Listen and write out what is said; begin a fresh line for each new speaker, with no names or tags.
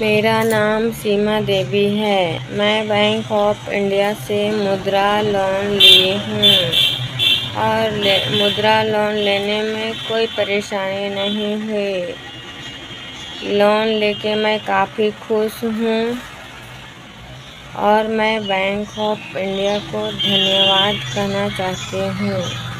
मेरा नाम सीमा देवी है। मैं बैंक ऑफ़ इंडिया से मुद्रा लोन ली हूँ और ले, मुद्रा लोन लेने में कोई परेशानी नहीं हुई। लोन लेके मैं काफ़ी खुश हूँ और मैं बैंक ऑफ़ इंडिया को धन्यवाद करना चाहती हूँ।